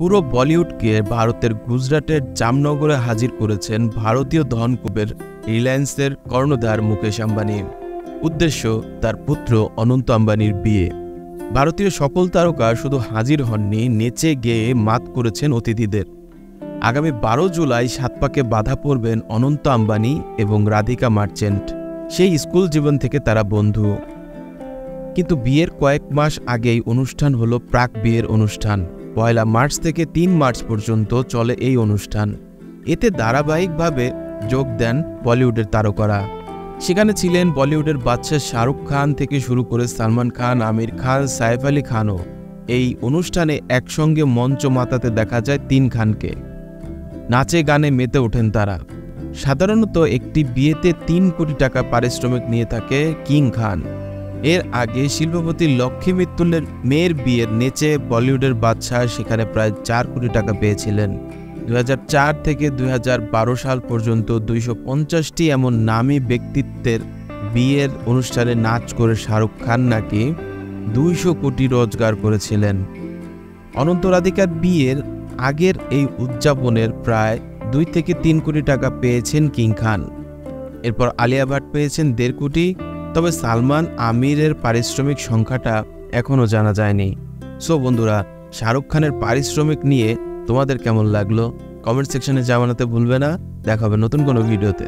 পুরো বলিউডকে ভারতের গুজরাটের জামনগরে হাজির করেছেন ভারতীয় ধনকুবের রিলায়েন্সের কর্ণধার মুকেশ আম্বানি। উদ্দেশ্য, তার পুত্র অনন্ত আম্বানির বিয়ে। ভারতীয় সকল তারকা শুধু হাজির হননি, নেচে গেয়ে মাত করেছেন অতিথিদের। আগামী বারো জুলাই সাত পাকে বাধা পড়বেন অনন্ত আম্বানি এবং রাধিকা মার্চেন্ট। সেই স্কুল জীবন থেকে তারা বন্ধু। কিন্তু বিয়ের কয়েক মাস আগেই অনুষ্ঠান হলো প্রাক বিয়ের অনুষ্ঠান। পয়লা মার্চ থেকে তিন মার্চ পর্যন্ত চলে এই অনুষ্ঠান। এতে ধারাবাহিকভাবে যোগ দেন বলিউডের তারকারা। সেখানে ছিলেন বলিউডের বাচ্চা শাহরুখ খান থেকে শুরু করে সালমান খান, আমির খান সাইফ আলী খানও। এই অনুষ্ঠানে একসঙ্গে মঞ্চ মাতাতে দেখা যায় তিন খানকে। নাচে গানে মেতে ওঠেন তারা। সাধারণত একটি বিয়েতে তিন কোটি টাকা পারিশ্রমিক নিয়ে থাকে কিং খান। এর আগে শিল্পপতি লক্ষ্মী মিত্তুলের মেয়ের বিয়ের নেচে বলিউডের বাদশাহ সেখানে প্রায় চার কোটি টাকা পেয়েছিলেন। দু হাজার চার থেকে দুই হাজার বারো সাল পর্যন্ত দুইশো পঞ্চাশটি এমন নামী ব্যক্তিত্বের বিয়ের অনুষ্ঠানে নাচ করে শাহরুখ খান নাকি দুইশো কোটি রোজগার করেছিলেন। অনন্ত রাধিকার বিয়ের আগের এই উদযাপনের প্রায় দুই থেকে তিন কোটি টাকা পেয়েছেন কিং খান। এরপর আলিয়া ভাট পেয়েছেন দেড় কোটি তবে সালমান আমিরের পারিশ্রমিক সংখ্যাটা এখনও জানা যায়নি। সো বন্ধুরা, শাহরুখ খানের পারিশ্রমিক নিয়ে তোমাদের কেমন লাগল? কমেন্ট সেকশনে জানাতে ভুলবে না। দেখা হবে নতুন কোনো ভিডিওতে।